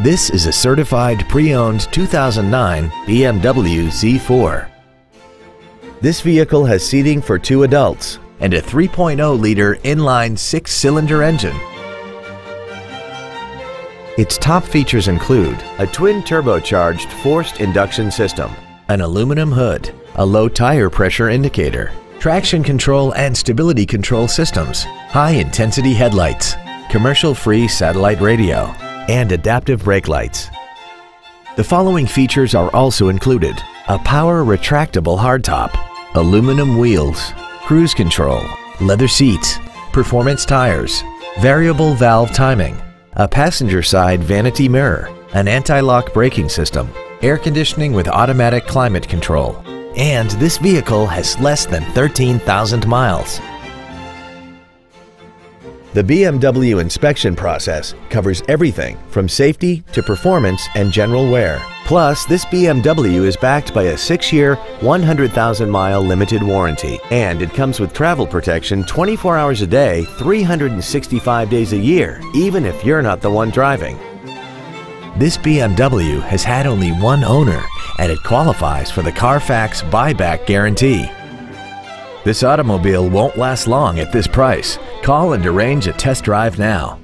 This is a certified pre-owned 2009 BMW Z4. This vehicle has seating for two adults and a 3.0-liter inline six-cylinder engine. Its top features include a twin turbocharged forced induction system, an aluminum hood, a low tire pressure indicator, traction control and stability control systems, high-intensity headlights, commercial-free satellite radio, and adaptive brake lights. The following features are also included. A power retractable hardtop, aluminum wheels, cruise control, leather seats, performance tires, variable valve timing, a passenger side vanity mirror, an anti-lock braking system, air conditioning with automatic climate control, and this vehicle has less than 13,000 miles. The BMW inspection process covers everything from safety to performance and general wear. Plus, this BMW is backed by a 6-year, 100,000-mile limited warranty, and it comes with travel protection 24 hours a day, 365 days a year, even if you're not the one driving. This BMW has had only one owner, and it qualifies for the Carfax buyback guarantee. This automobile won't last long at this price. Call and arrange a test drive now.